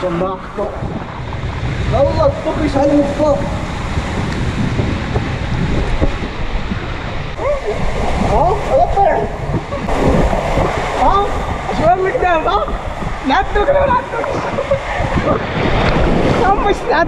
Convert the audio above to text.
Vandaag toch. Wallah, toch is hij plat. Oh, lekker. Oh, zo ligt daar wat. Net toch, net toch. Kom eens net.